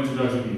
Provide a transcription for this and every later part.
introduction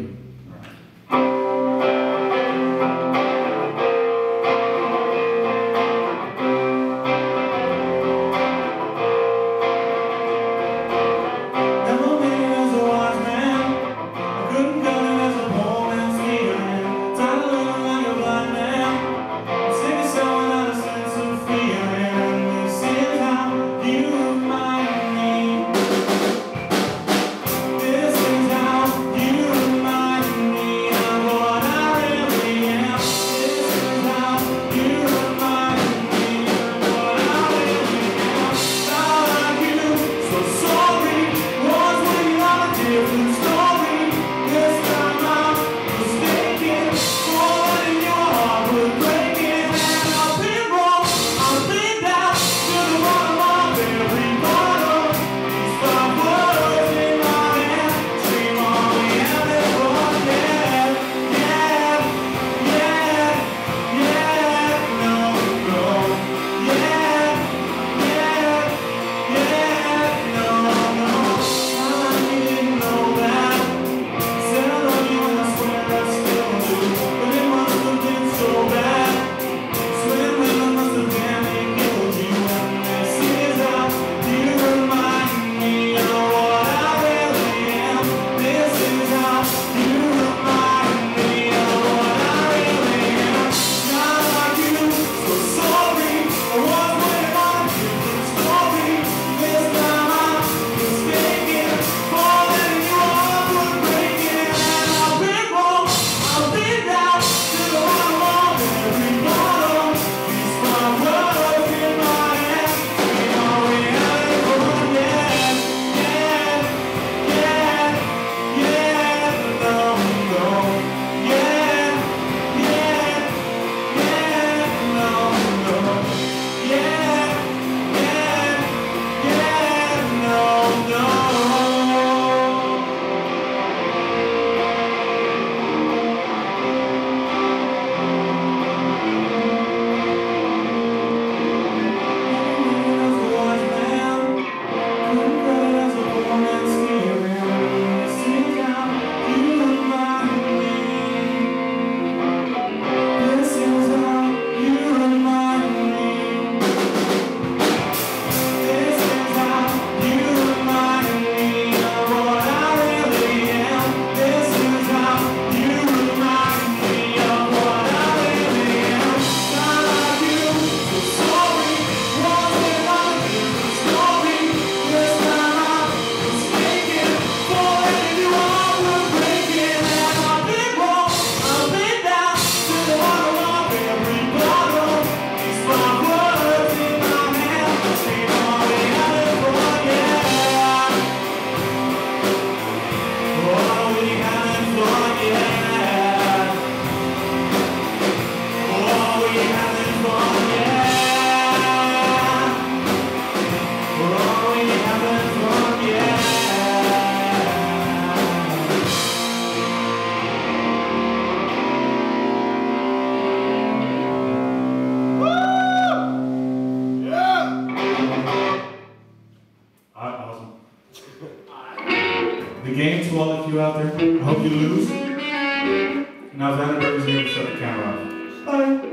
to all of you out there, I hope you lose. Now Van den bergh is going to shut the camera off. Bye.